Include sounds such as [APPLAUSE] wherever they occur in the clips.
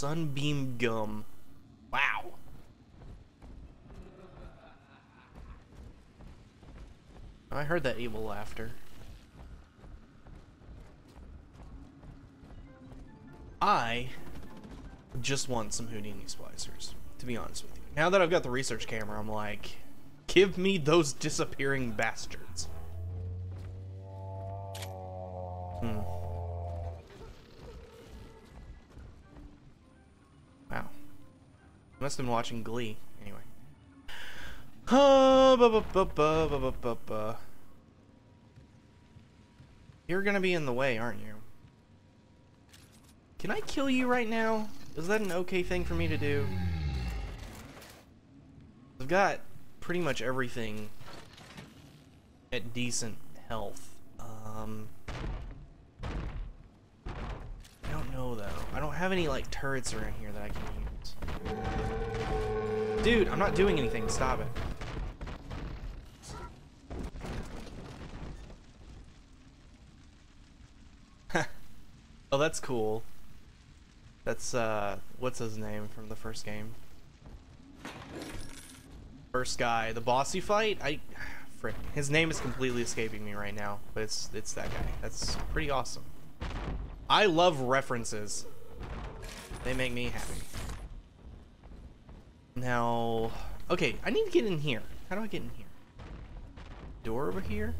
Sunbeam gum. Wow. I heard that evil laughter. I just want some Houdini splicers, to be honest with you. Now that I've got the research camera, I'm like, give me those disappearing bastards. Must have been watching Glee. Anyway. Uh, bu- bu- bu-. You're gonna be in the way, aren't you? Can I kill you right now? Is that an okay thing for me to do? I've got pretty much everything at decent health. Um, I don't know though. I don't have any like turrets around here that I can use. Dude, I'm not doing anything. Stop it. [LAUGHS] oh, that's cool. That's uh, what's his name from the first game? First guy, the bossy fight. I, frick, his name is completely escaping me right now, but it's it's that guy. That's pretty awesome. I love references. They make me happy. Now, okay, I need to get in here. How do I get in here? Door over here?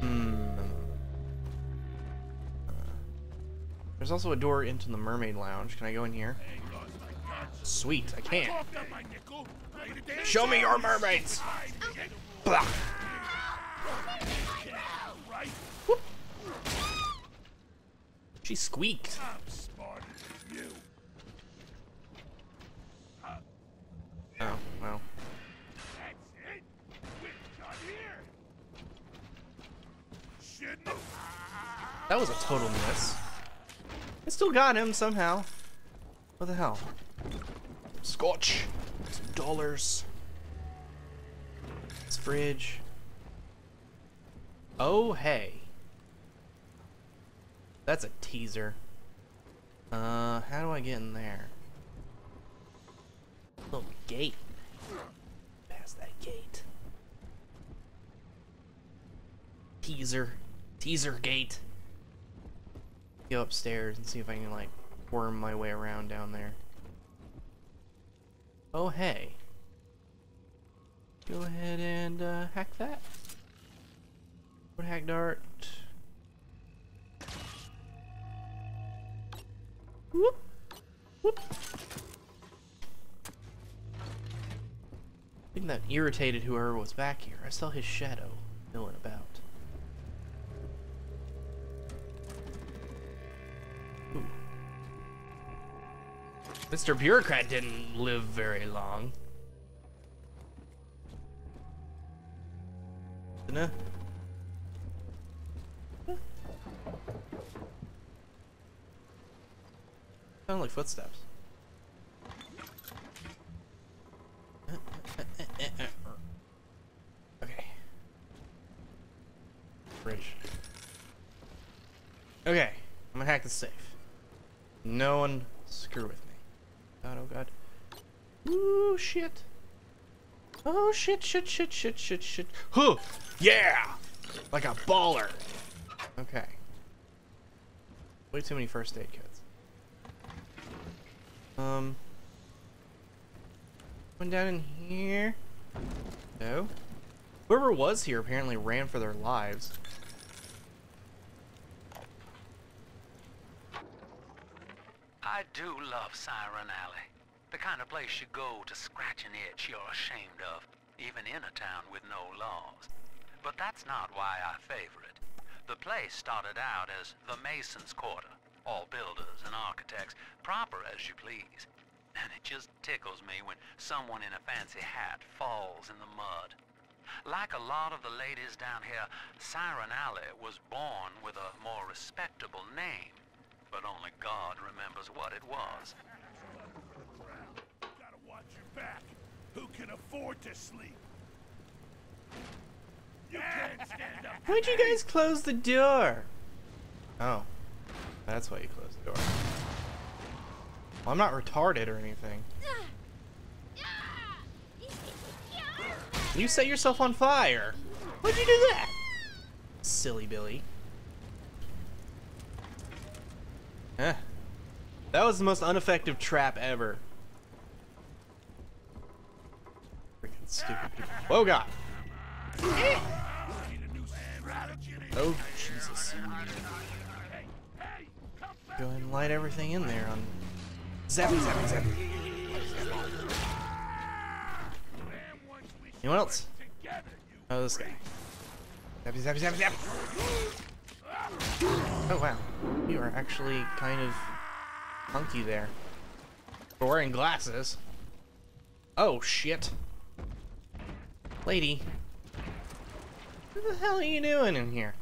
Hmm. There's also a door into the mermaid lounge. Can I go in here? Sweet, I can. Show me your mermaids! Blah. She squeaked. Oh, well. That was a total miss. I still got him somehow. What the hell? Scotch. Some dollars. This fridge. Oh, hey. That's a teaser. Uh, how do I get in there? Little gate. Past that gate. Teaser. Teaser gate. Go upstairs and see if I can, like, worm my way around down there. Oh, hey. Go ahead and uh, hack that. What hack dart? Whoop. Whoop. I think that irritated whoever was back here. I saw his shadow milling about. Mr. Bureaucrat didn't live very long. Didn't Sound like footsteps. Okay. Bridge. Okay, I'm gonna hack the safe. No one screw with me. God, oh god. Ooh, shit. Oh, shit, shit, shit, shit, shit, shit. Huh! Yeah! Like a baller. Okay. Way too many first aid kits. Um. One down in here. No. Whoever was here apparently ran for their lives. I do love Siren Alley. The kind of place you go to scratch an itch you're ashamed of, even in a town with no laws. But that's not why I favor it. The place started out as the Mason's Quarter, all builders and architects, proper as you please. [LAUGHS] And it just tickles me when someone in a fancy hat falls in the mud. Like a lot of the ladies down here, Siren Alley was born with a more respectable name. But only God remembers what it was. Gotta watch your back. Who can afford to sleep? You can't stand up. Why'd you guys close the door? Oh. That's why you closed the door. Well, I'm not retarded or anything. You set yourself on fire. Why'd you do that? Silly Billy. Eh. That was the most ineffective trap ever. Freaking stupid. Oh god. Oh Jesus. Go ahead and light everything in there on Zappy, zappy, zappy. Anyone else? Oh, this guy. Zappy, zappy, zappy, zappy. Oh, wow. You are actually kind of hunky there. For wearing glasses. Oh, shit. Lady. What the hell are you doing in here?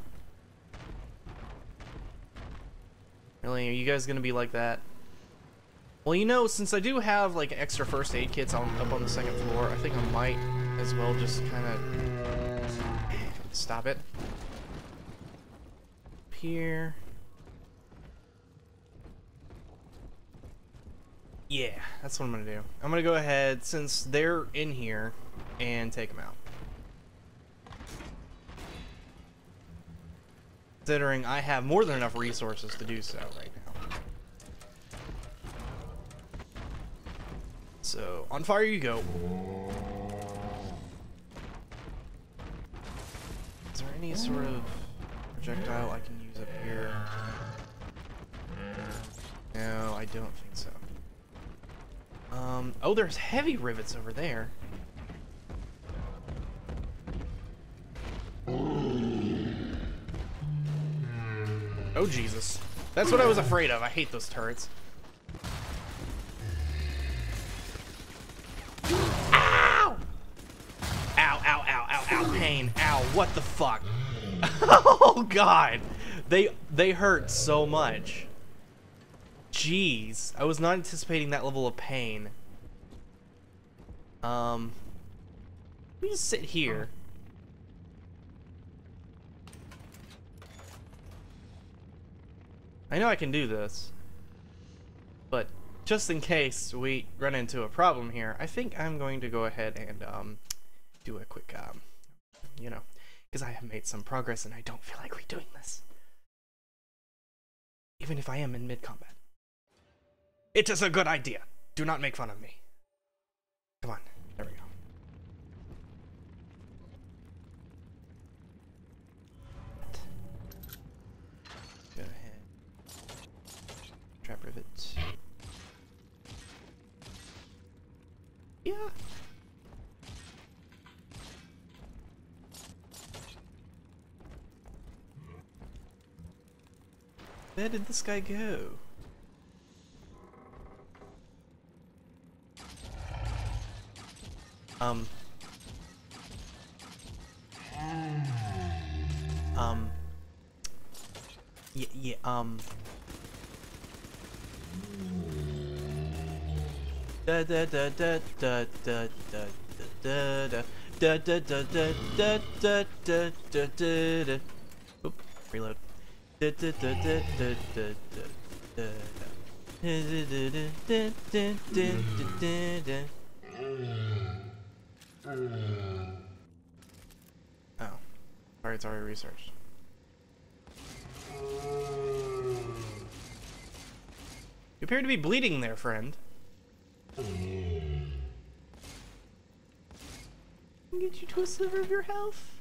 Really, are you guys gonna be like that? Well, you know, since I do have like extra first aid kits on, up on the second floor, I think I might as well just kind of stop it. Up here. Yeah, that's what I'm gonna do. I'm gonna go ahead since they're in here and take them out. Considering I have more than enough resources to do so right now. So, on fire you go. Is there any sort of projectile I can use up here? No, I don't think so. Um, oh, there's heavy rivets over there. Oh, Jesus. That's what I was afraid of. I hate those turrets. Ow! Ow, ow, ow, ow, ow, pain. Ow, what the fuck? [LAUGHS] oh, God. They, they hurt so much. Jeez. I was not anticipating that level of pain. Um... Let me just sit here. I know I can do this, but just in case we run into a problem here, I think I'm going to go ahead and um, do a quick, um, you know, because I have made some progress and I don't feel like redoing this. Even if I am in mid-combat. It is a good idea. Do not make fun of me. Come on. There we go. Go ahead. Trap rivets. Yeah. Where did this guy go? Um. Um. Yeah, yeah, um. Da da da da da da da da da da da da da da da da da da da Oop, reload. Da da da da da da da da da Oh. Sorry, it's already researched. You appear to be bleeding there, friend. Get you to a sliver of your health.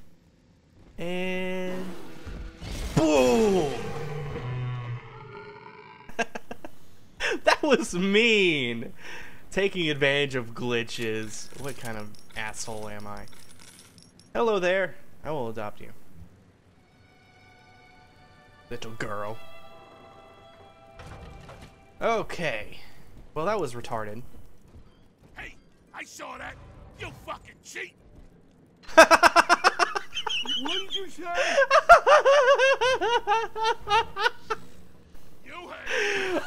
And... Boom! [LAUGHS] that was mean! Taking advantage of glitches. What kind of asshole am I? Hello there. I will adopt you. Little girl. Okay. Well, that was retarded. Hey, I saw that. You fucking cheat. what did you say? You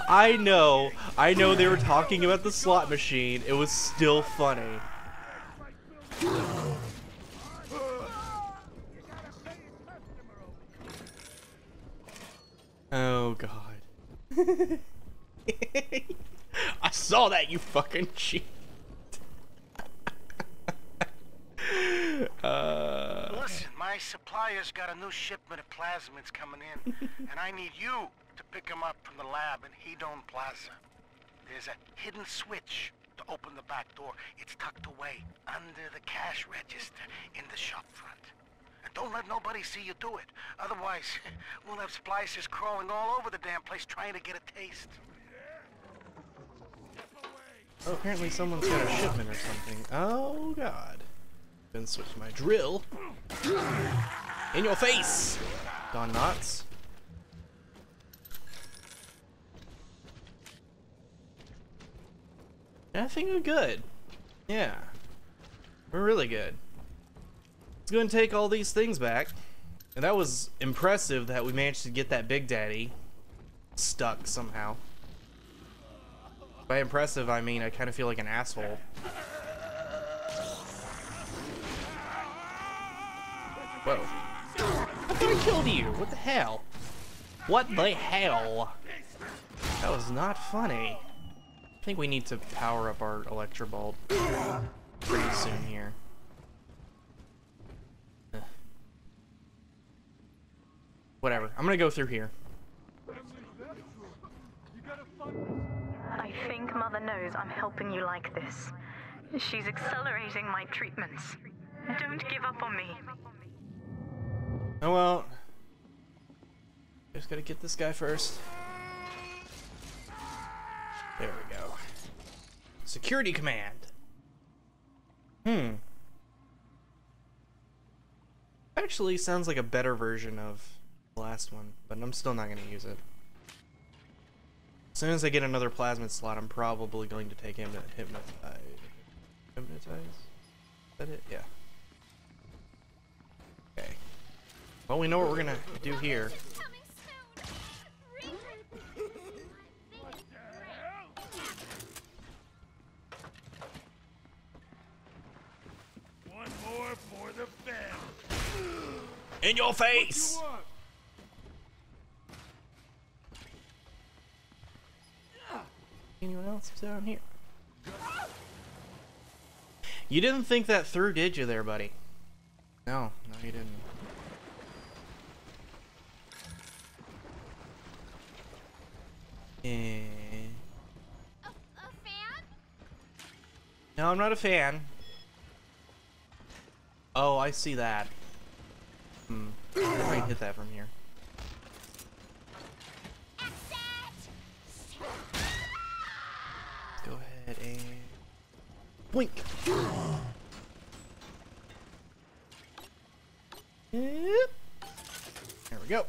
I know. I know they were talking about the slot machine. It was still funny. Oh god. [LAUGHS] I saw that, you fucking cheat. uh, Listen, my supplier's got a new shipment of plasmids coming in, [LAUGHS] and I need you to pick them up from the lab in Hedon Plaza. There's a hidden switch to open the back door. It's tucked away under the cash register in the shop front. And don't let nobody see you do it. Otherwise, [LAUGHS] we'll have splicers crawling all over the damn place trying to get a taste. oh, apparently someone's got a shipment or something. Oh god. Then switch my drill. In your face, Don Knotts. I think we're good. Yeah. We're really good. Let's go and take all these things back. And that was impressive that we managed to get that Big Daddy stuck somehow. By impressive, I mean I kind of feel like an asshole. Whoa. I thought I killed you! What the hell? What the hell? That was not funny. I think we need to power up our Electro Electrobolt pretty soon here. Whatever. I'm gonna go through here. I think Mother knows I'm helping you like this. She's accelerating my treatments. Don't give up on me. Oh well. Just gotta get this guy first. There we go. Security command. Hmm. Actually, sounds like a better version of last one, but I'm still not gonna use it. As soon as I get another plasmid slot, I'm probably going to take him to hypnotize. Hypnotize? Is that it? Yeah. Okay. Well, we know what we're gonna do here. One more for the fam. In your face! Anyone else down here? You didn't think that through, did you, there, buddy? No, no, you didn't. Eh. A, a fan? No, I'm not a fan. Oh, I see that. Hmm. I can hit that from here. Blink. Yep. There we go.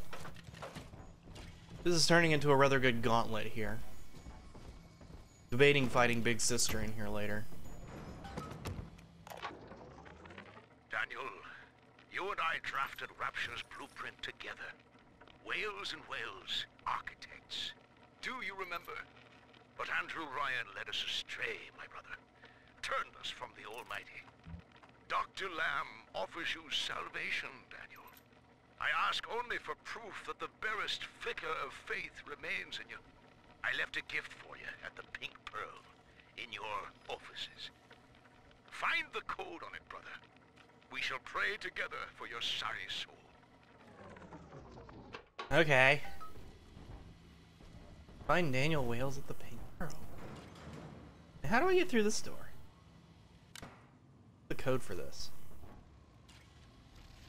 This is turning into a rather good gauntlet here. Debating fighting Big Sister in here later. Daniel, you and I drafted Rapture's blueprint together. Wales and Wales, architects. Do you remember? But Andrew Ryan led us astray, my brother. Turned us from the Almighty. Dr. Lamb offers you salvation, Daniel. I ask only for proof that the barest flicker of faith remains in you. I left a gift for you at the Pink Pearl, in your offices. Find the code on it, brother. We shall pray together for your sorry soul. Okay. Find Daniel Wales at the Pink Pearl. How do I get through this door? The code for this.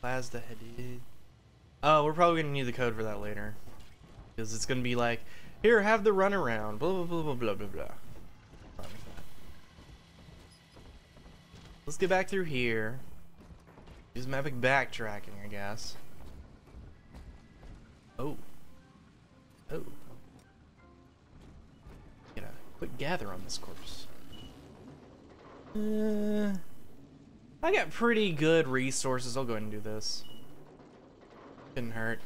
Plasda headed. Oh, we're probably gonna need the code for that later. Because it's gonna be like, here, have the runaround, blah blah blah blah blah blah blah. Let's get back through here. Some epic backtracking, I guess. Oh. Oh. Get a quick gather on this corpse. Uh, I got pretty good resources. I'll go ahead and do this. Didn't hurt.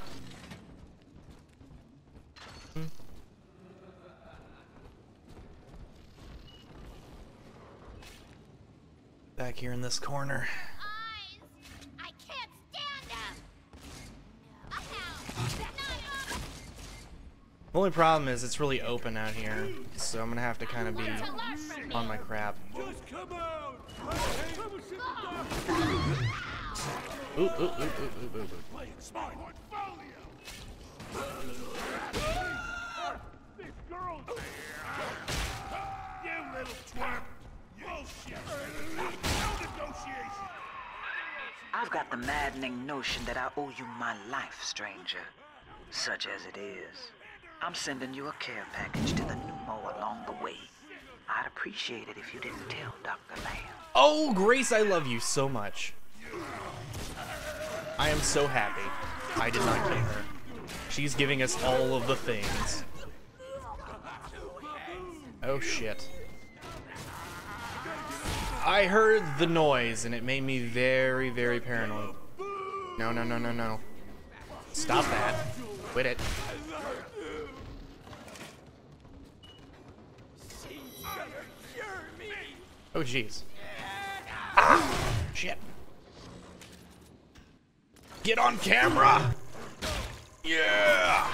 Hmm. Back here in this corner. Only problem is it's really open out here, so I'm gonna have to kind of be on my crap. Ooh, ooh, ooh! I've got the maddening notion that I owe you my life, stranger. Such as it is. I'm sending you a care package to the pneumo along the way. I'd appreciate it if you didn't tell Dr. Lamb. Oh, Grace, I love you so much. I am so happy. I did not kill her. She's giving us all of the things. Oh shit. I heard the noise and it made me very, very paranoid. No, no, no, no, no. Stop that. Quit it. Oh jeez. Ah! Shit. Get on camera! Yeah!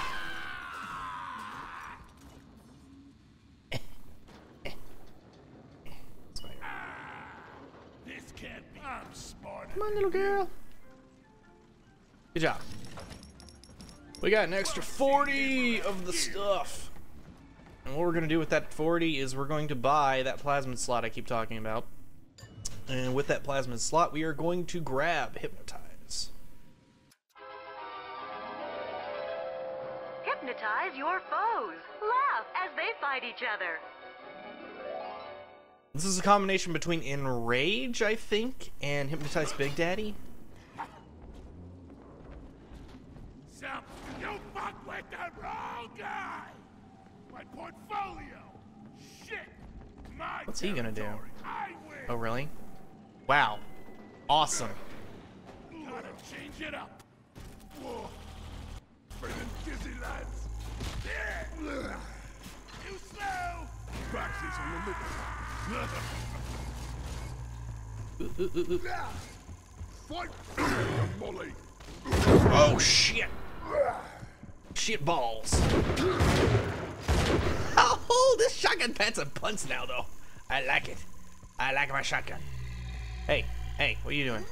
This can't be. I'm smart. Come on, little girl. Good job. We got an extra 40 of the stuff. And what we're going to do with that 40 is we're going to buy that plasmid slot I keep talking about. And with that plasmid slot, we are going to grab Hypnotize. Hypnotize your foes. Laugh as they fight each other. This is a combination between Enrage, I think, and Hypnotize Big Daddy. Some, you fuck with the wrong guy! Portfolio! Shit! My What's he gonna do? territory. I win! Oh, really? Wow. Awesome. Gotta change it up. Whoa. Dizzy, lads. Yeah. Too slow. Practice on the Ooh, ooh, ooh, ooh. Fight, Molly. Oh, shit. Shit balls. [LAUGHS] Oh, this shotgun pants a punch now, though. I like it. I like my shotgun. Hey, hey, what are you doing?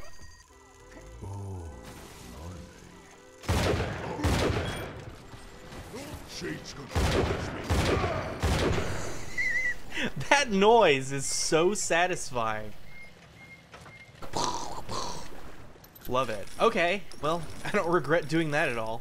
[LAUGHS] That noise is so satisfying. Love it. Okay, well, I don't regret doing that at all.